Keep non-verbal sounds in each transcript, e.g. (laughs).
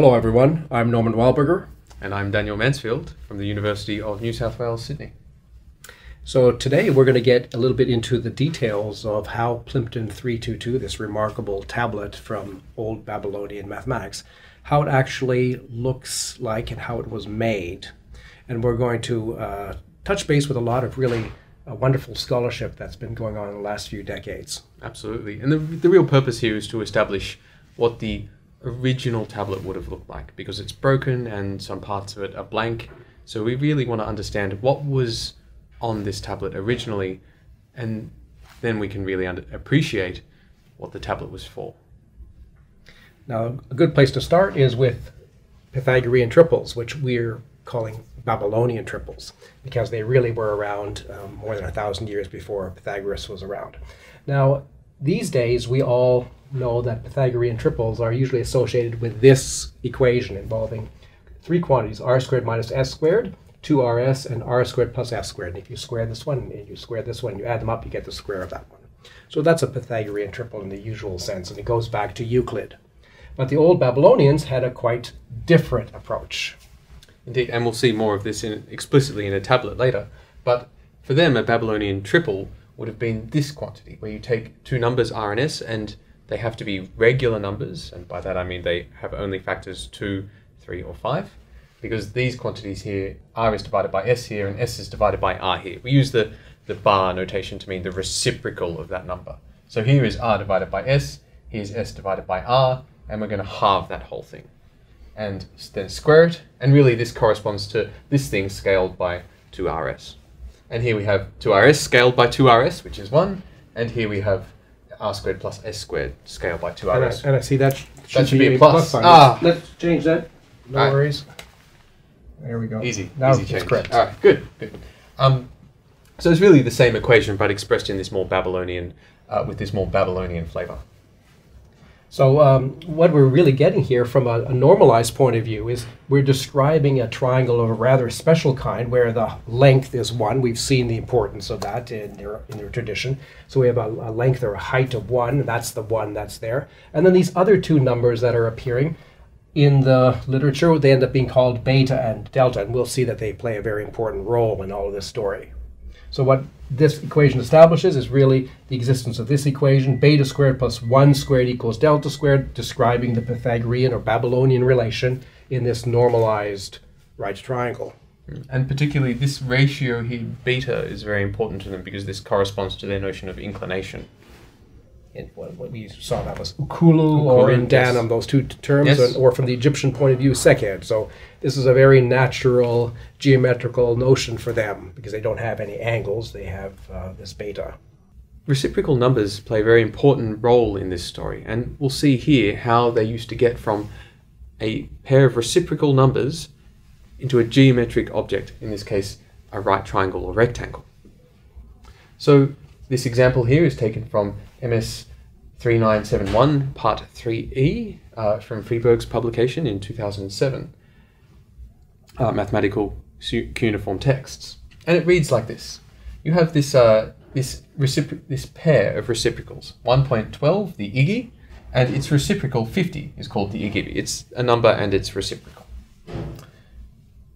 Hello, everyone. I'm Norman Wildberger. And I'm Daniel Mansfield from the University of New South Wales, Sydney. So, today we're going to get a little bit into the details of how Plimpton 322, this remarkable tablet from Old Babylonian mathematics, how it actually looks like and how it was made. And we're going to uh, touch base with a lot of really uh, wonderful scholarship that's been going on in the last few decades. Absolutely. And the, the real purpose here is to establish what the original tablet would have looked like because it's broken and some parts of it are blank. So we really want to understand what was on this tablet originally, and then we can really appreciate what the tablet was for. Now, a good place to start is with Pythagorean triples, which we're calling Babylonian triples, because they really were around um, more than a thousand years before Pythagoras was around. Now, these days, we all know that Pythagorean triples are usually associated with this equation involving three quantities, r squared minus s squared, 2rs, and r squared plus s squared. And if you square this one and you square this one, you add them up, you get the square of that one. So that's a Pythagorean triple in the usual sense, and it goes back to Euclid. But the old Babylonians had a quite different approach. Indeed, and we'll see more of this in, explicitly in a tablet later. But for them, a Babylonian triple would have been this quantity, where you take two numbers r and s, and they have to be regular numbers, and by that I mean they have only factors 2, 3, or 5, because these quantities here, r is divided by s here, and s is divided by r here. We use the, the bar notation to mean the reciprocal of that number. So here is r divided by s, here's s divided by r, and we're going to halve that whole thing. And then square it, and really this corresponds to this thing scaled by 2rs. And here we have 2rs scaled by 2rs, which is 1, and here we have r squared plus s squared scaled by 2rs. And I, and I see that sh- That should be a plus. sign. Ah. Let's, let's change that. No Alright. worries. There we go. Easy, Now easy it's change. correct. All right, good, good. Um, so it's really the same equation, but expressed in this more Babylonian, uh, with this more Babylonian flavor. So um, what we're really getting here from a, a normalized point of view is we're describing a triangle of a rather special kind where the length is one. We've seen the importance of that in their, in tradition. So we have a, a length or a height of one, that's the one that's there. And then these other two numbers that are appearing in the literature, they end up being called beta and delta, and we'll see that they play a very important role in all of this story. So what this equation establishes is really the existence of this equation, beta squared plus 1 squared equals delta squared, describing the Pythagorean or Babylonian relation in this normalized right triangle. Hmm. And particularly this ratio here, beta, is very important to them because this corresponds to their notion of inclination. And what, what we saw that was ukulu, or in Ukulu, yes. Danum, those two terms, Yes. and- or from the Egyptian point of view, seked. So this is a very natural geometrical notion for them because they don't have any angles, they have uh, this beta. Reciprocal numbers play a very important role in this story, and we'll see here how they used to get from a pair of reciprocal numbers into a geometric object, in this case, a right triangle or rectangle. So, this example here is taken from MS 3971, Part 3E, uh, from Friberg's publication in 2007, uh, Mathematical Cuneiform Texts. And it reads like this You have this, uh, this, this pair of reciprocals 1.12, the Iggy, and its reciprocal 50 is called the Iggy. It's a number and it's reciprocal.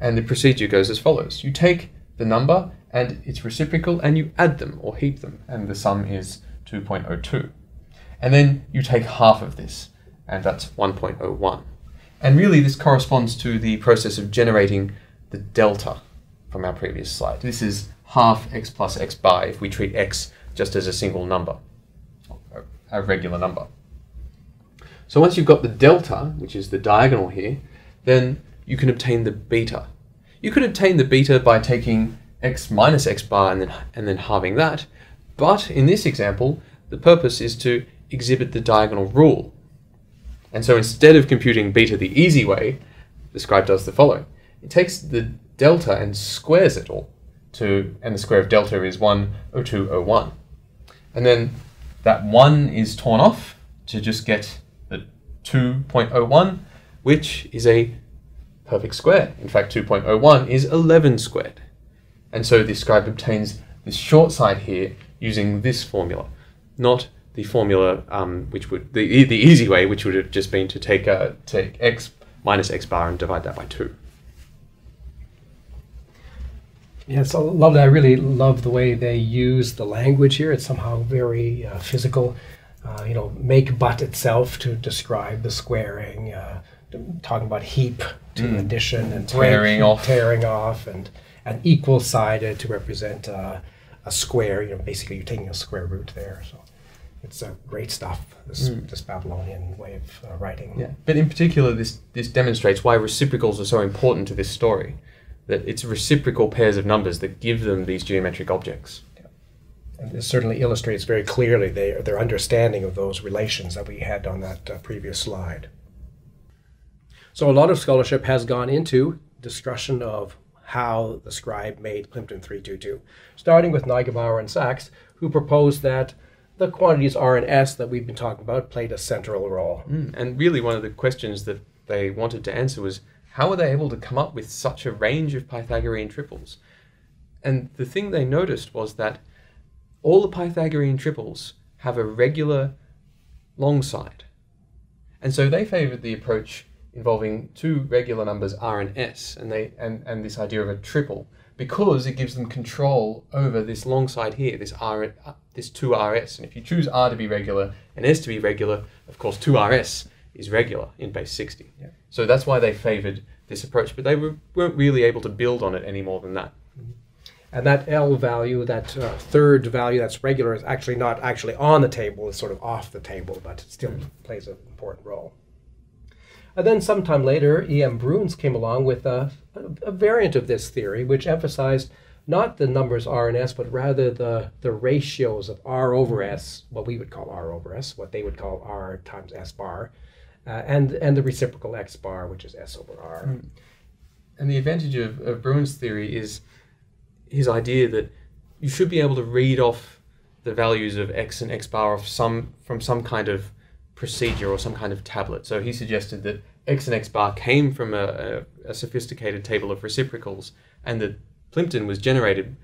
And the procedure goes as follows You take the number and its reciprocal and you add them or heap them, and the sum is 2.02. And then you take half of this, and that's 1.01. And really, this corresponds to the process of generating the delta from our previous slide. This is half x plus x bar if we treat x just as a single number, a- regular number. So once you've got the delta, which is the diagonal here, then you can obtain the beta. You could obtain the beta by taking x minus x bar and then, and then halving that, but in this example, the purpose is to exhibit the diagonal rule. And so instead of computing beta the easy way, the scribe does the following. It takes the delta and squares it all to, and the square of delta is 10201. And then that 1 is torn off to just get the 2.01, which is a perfect square. In fact, 2.01 is 11 squared. And so the scribe obtains this short side here using this formula, not the formula um, which would the, e- the easy way, which would have just been to take uh, take x minus x bar and divide that by 2. Yes, I love that. I really love the way they use the language here. It's somehow very uh, physical. Uh, you know, make but itself to describe the squaring, uh, talking about heap to Mm. addition and Tearing break, off. tearing off, and an equal sided to represent uh, a square. You know, basically you're taking a square root there. So it's uh, great stuff. This, this Babylonian way of uh, writing. Mm. Yeah. But in particular, this, this demonstrates why reciprocals are so important to this story. That it's reciprocal pairs of numbers that give them these geometric objects. And this certainly illustrates very clearly their, their understanding of those relations that we had on that uh, previous slide. So, a lot of scholarship has gone into discussion of how the scribe made Plimpton 322, starting with Neugebauer and Sachs, who proposed that the quantities R and S that we've been talking about played a central role. Mm. And really, one of the questions that they wanted to answer was how were they able to come up with such a range of Pythagorean triples? And the thing they noticed was that all the Pythagorean triples have a regular long side. And so they favored the approach involving two regular numbers r and s and they and, and this idea of a triple because it gives them control over this long side here, this r this 2rs. And if you choose r to be regular and s to be regular, of course 2rs is regular in base 60. Yeah. So that's why they favored this approach, but they were, weren't really able to build on it any more than that. And that L value, that uh, third value that's regular, is actually not actually on the table, it's sort of off the table, but it still plays an important role. And then sometime later, E.M. Bruins came along with a, a, variant of this theory, which emphasized not the numbers R and S, but rather the, the ratios of R over S, what we would call R over S, what they would call R times S bar, uh, and, and the reciprocal X bar, which is S over R. And the advantage of, of Bruins' theory is his idea that you should be able to read off the values of x and x bar some from some kind of procedure or some kind of tablet. So he suggested that x and x bar came from a, a, a sophisticated table of reciprocals, and that Plimpton was generated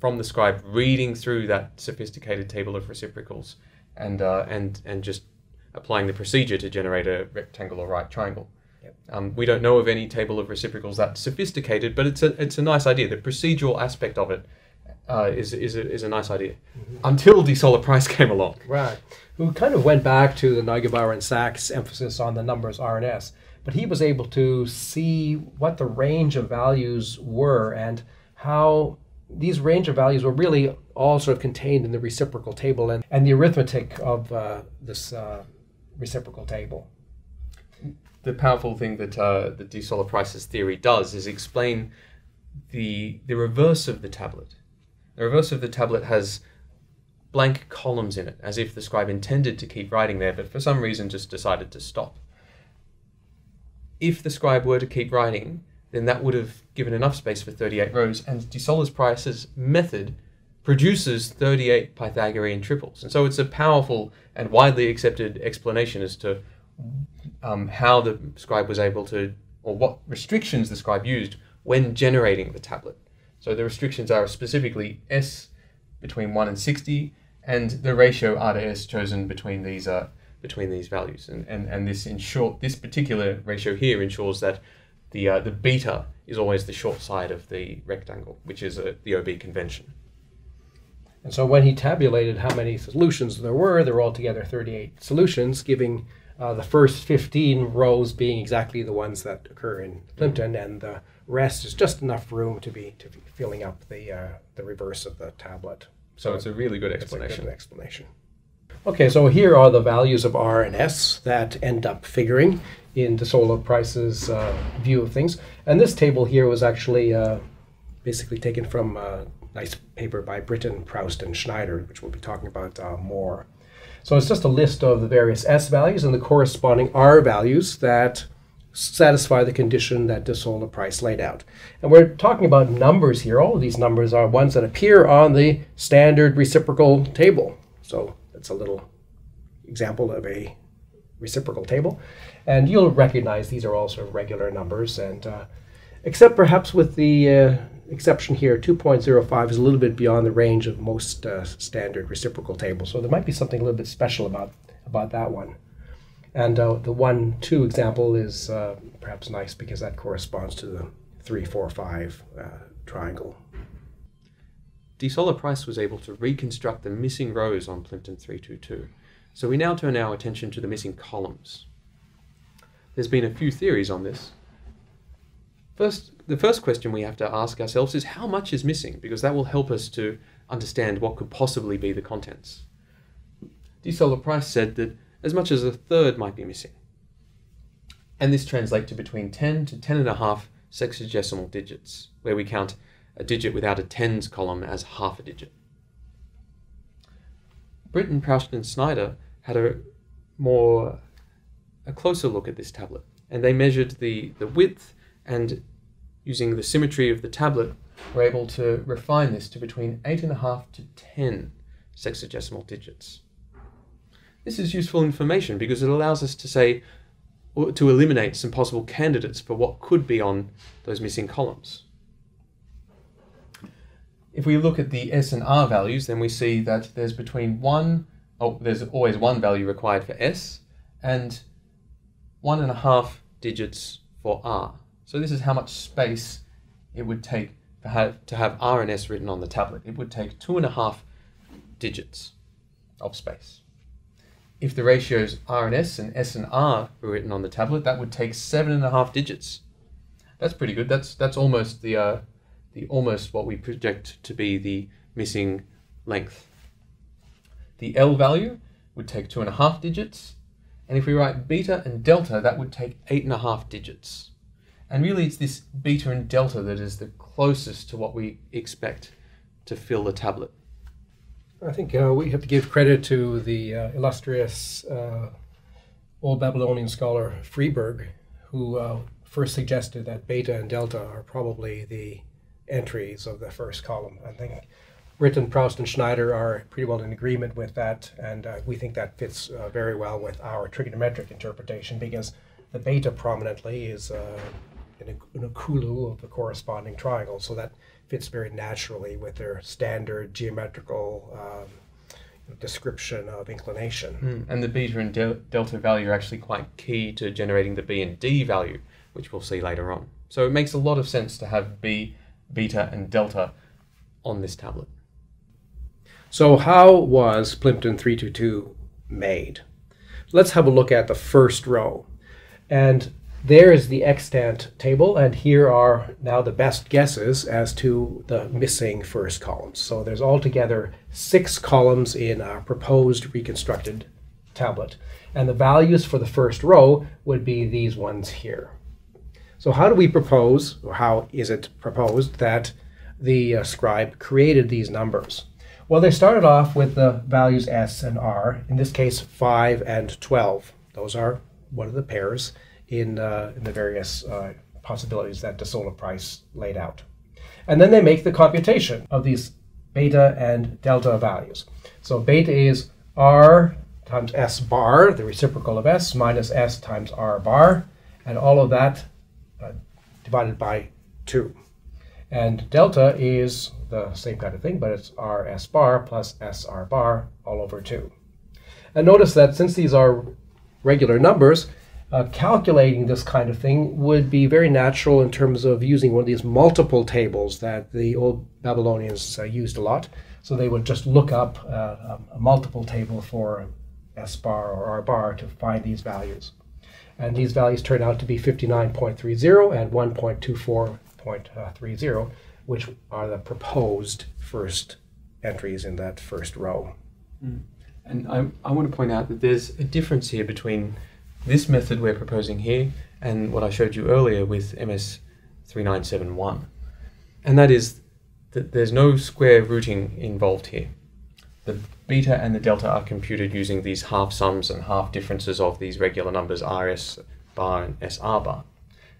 from the scribe reading through that sophisticated table of reciprocals, and uh, and and just applying the procedure to generate a rectangle or right triangle. Um, we don't know of any table of reciprocals that sophisticated, but it's a it's a nice idea. The procedural aspect of it uh, is is a, is a nice idea. Until De Solla Price (laughs) came along. Right. Who kind of went back to the Neugebauer and Sachs emphasis on the numbers R and S, but he was able to see what the range of values were and how these range of values were really all sort of contained in the reciprocal table and, and the arithmetic of uh, this uh, reciprocal table. The powerful thing that uh, the De Solla Price's theory does is explain the the reverse of the tablet. The reverse of the tablet has blank columns in it, as if the scribe intended to keep writing there, but for some reason just decided to stop. If the scribe were to keep writing, then that would have given enough space for 38 rows, and De Solla Price's method produces 38 Pythagorean triples. And so it's a powerful and widely accepted explanation as to um, how the scribe was able to, or what restrictions the scribe used when generating the tablet. So the restrictions are specifically S between 1 and 60, and the ratio R to S chosen between these uh, between these values. And, and, and this ensure this particular ratio here ensures that the uh, the beta is always the short side of the rectangle, which is uh, the OB convention. And so when he tabulated how many solutions there were, there were altogether 38 solutions, giving uh, the first 15 rows being exactly the ones that occur in Plimpton, and the rest is just enough room to be to be filling up the uh, the reverse of the tablet. So it's a really good a good explanation. explanation. Okay, so here are the values of R and S that end up figuring in De Solla Price's uh, view of things. And this table here was actually uh, basically taken from a nice paper by Britton, Proust, and Shnider, which we'll be talking about uh, more. So it's just a list of the various S values and the corresponding R values that satisfy the condition that De Solla Price laid out. And we're talking about numbers here. All of these numbers are ones that appear on the standard reciprocal table. So that's a little example of a reciprocal table. And you'll recognize these are all sort of regular numbers. And uh, except perhaps with the uh, exception here, 2.05 is a little bit beyond the range of most uh, standard reciprocal tables. So there might be something a little bit special about, about that one. And uh, the 1 2 example is uh, perhaps nice because that corresponds to the 3 4 5 uh, triangle. De Solla Price was able to reconstruct the missing rows on Plimpton 322. So we now turn our attention to the missing columns. There's been a few theories on this. First, the first question we have to ask ourselves is how much is missing, because that will help us to understand what could possibly be the contents. De Solla Price said that as much as a third might be missing. And this translates to between 10 to 10 and a half sexagesimal digits, where we count a digit without a tens column as half a digit. Britton, Proust, and Shnider had a more a closer look at this tablet, and they measured the, the width and using the symmetry of the tablet we're able to refine this to between 8.5 to 10 sexagesimal digits. This is useful information because it allows us to say, to eliminate some possible candidates for what could be on those missing columns. If we look at the S and R values, then we see that there's between one, oh, there's always one value required for S and one and a half digits for R. So this is how much space it would take to have, to have R and S written on the tablet. It would take two and a half digits of space. If the ratios R and S and S and R were written on the tablet, that would take seven and a half digits. That's pretty good. That's that's almost the uh, the almost what we project to be the missing length. The L value would take two and a half digits, and if we write beta and delta, that would take eight and a half digits. And really, it's this beta and delta that is the closest to what we expect to fill the tablet. I think uh, we have to give credit to the uh, illustrious uh, old Babylonian scholar Friberg, who uh, first suggested that beta and delta are probably the entries of the first column. I think Britton, Proust, and Shnider are pretty well in agreement with that, and uh, we think that fits uh, very well with our trigonometric interpretation because the beta prominently is uh, an, an oculo of the corresponding triangle, so that fits very naturally with their standard geometrical um, description of inclination. Mm. And the beta and del- delta value are actually quite key to generating the B and D value, which we'll see later on. So it makes a lot of sense to have B beta, and delta on this tablet. So how was Plimpton 322 made? Let's have a look at the first row. And there is the extant table, and here are now the best guesses as to the missing first columns. So there's altogether six columns in our proposed reconstructed tablet. And the values for the first row would be these ones here. So how do we propose, or how is it proposed, that the uh, scribe created these numbers? Well, they started off with the values s and r, in this case 5 and 12. Those are one of the pairs in, uh, in the various uh, possibilities that De Solla Price laid out. And then they make the computation of these beta and delta values. So beta is r times s bar, the reciprocal of s, minus s times r bar, and all of that divided by 2. And delta is the same kind of thing, but it's rs bar plus sr bar all over 2. And notice that since these are regular numbers, uh, calculating this kind of thing would be very natural in terms of using one of these multiple tables that the old Babylonians uh, used a lot. So they would just look up uh, a multiple table for S bar or R bar to find these values. And these values turn out to be 59.30 and 1.24.30, which are the proposed first entries in that first row. Mm. And I, I want to point out that there's a difference here between this method we're proposing here and what I showed you earlier with MS 3971. And that is that there's no square rooting involved here. The beta and the delta are computed using these half sums and half differences of these regular numbers rs bar and sr bar.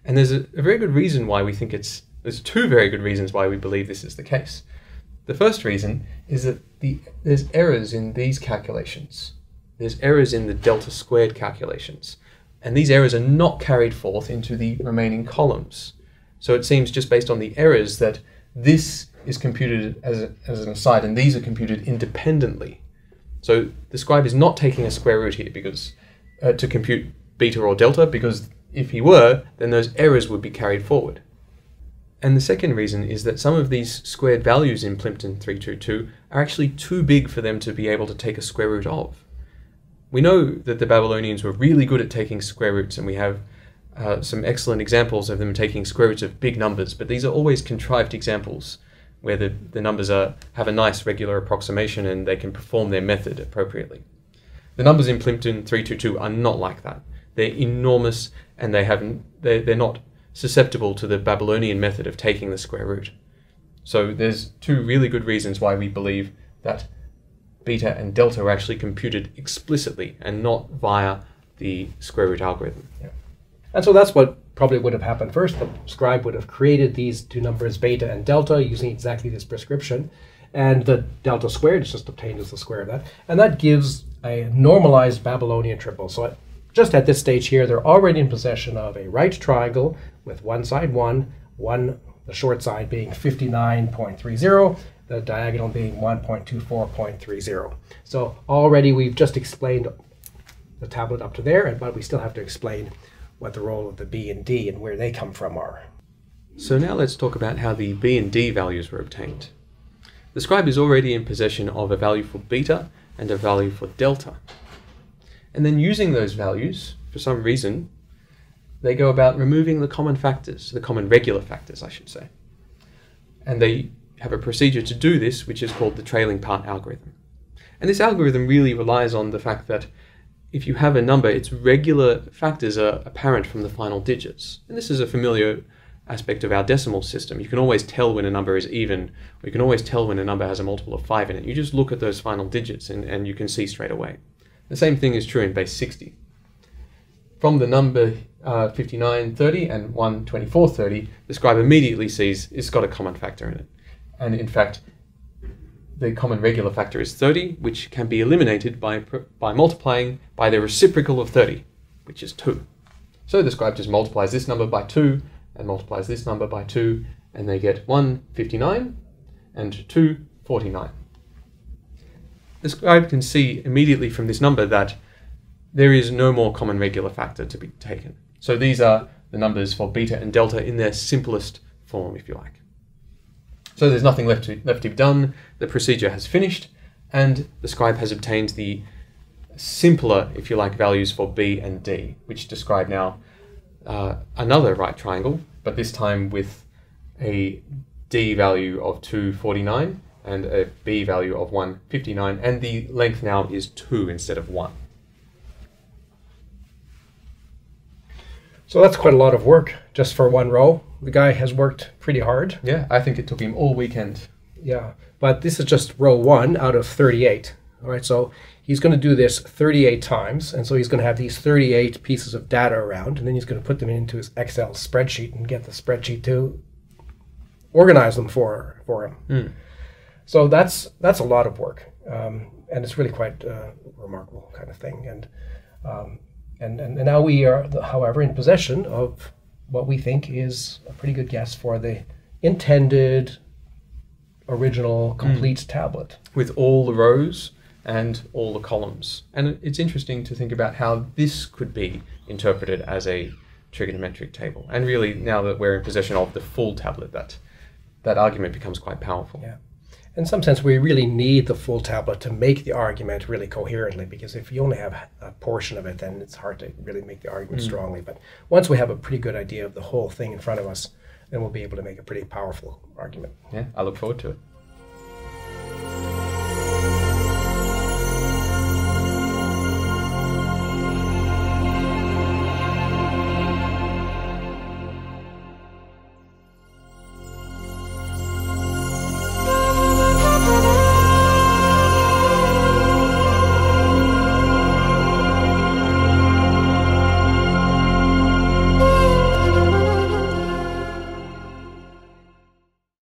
And there's a, a very good reason why we think it's, there's two very good reasons why we believe this is the case. The first reason is that the, there's errors in these calculations. There's errors in the delta squared calculations. And these errors are not carried forth into the remaining columns. So it seems just based on the errors that this is computed as, a, as an aside, and these are computed independently. So the scribe is not taking a square root here because uh, to compute beta or delta because if he were, then those errors would be carried forward. And the second reason is that some of these squared values in Plimpton 322 are actually too big for them to be able to take a square root of. We know that the Babylonians were really good at taking square roots, and we have uh, some excellent examples of them taking square roots of big numbers, but these are always contrived examples where the, the numbers are, have a nice regular approximation and they can perform their method appropriately. The numbers in Plimpton 322 are not like that. They're enormous and they have they're, they're not susceptible to the Babylonian method of taking the square root. So there's two really good reasons why we believe that beta and delta are actually computed explicitly and not via the square root algorithm. Yeah. And so that's what probably would have happened first. The scribe would have created these two numbers, beta and delta, using exactly this prescription. And the delta squared is just obtained as the square of that. And that gives a normalized Babylonian triple. So just at this stage here, they're already in possession of a right triangle with one side 1, one the short side being 59.30, the diagonal being 1.24.30. So already we've just explained the tablet up to there, but we still have to explain what the role of the B and D and where they come from are. So now let's talk about how the B and D values were obtained. The scribe is already in possession of a value for beta and a value for delta. And then using those values, for some reason, they go about removing the common factors, the common regular factors, I should say. And they have a procedure to do this, which is called the trailing part algorithm. And this algorithm really relies on the fact that if you have a number, its regular factors are apparent from the final digits. And this is a familiar aspect of our decimal system. You can always tell when a number is even, or you can always tell when a number has a multiple of 5 in it. You just look at those final digits and, and you can see straight away. The same thing is true in base 60. From the number uh, 5930 and 12430, the scribe immediately sees it's got a common factor in it. And in fact, the common regular factor is 30, which can be eliminated by, by multiplying by the reciprocal of 30, which is 2. So the scribe just multiplies this number by 2 and multiplies this number by 2, and they get 159 and 249 the scribe can see immediately from this number that there is no more common regular factor to be taken. So these are the numbers for beta and delta in their simplest form, if you like. So there's nothing left to, left to be done. The procedure has finished, and the scribe has obtained the simpler, if you like, values for b and d, which describe now uh, another right triangle, but this time with a d value of 249 and a b value of 159, and the length now is 2 instead of 1. So that's quite a lot of work just for one row. The guy has worked pretty hard. Yeah, I think it took him all weekend. Yeah, but this is just row 1 out of 38. All right, so he's going to do this 38 times, and so he's going to have these 38 pieces of data around, and then he's going to put them into his Excel spreadsheet and get the spreadsheet to organize them for, for him. Mm. So that's that's a lot of work, um, and it's really quite a uh, remarkable kind of thing. And, um, and and and now we are, however, in possession of what we think is a pretty good guess for the intended original hmm. complete mm. tablet with all the rows and all the columns. And it's interesting to think about how this could be interpreted as a trigonometric table. And really, now that we're in possession of the full tablet, that that argument becomes quite powerful. Yeah in some sense, we really need the full tablet to make the argument really coherently. Because if you only have a portion of it, then it's hard to really make the argument mm. strongly. But once we have a pretty good idea of the whole thing in front of us, then we'll be able to make a pretty powerful argument. Yeah, I look forward to it.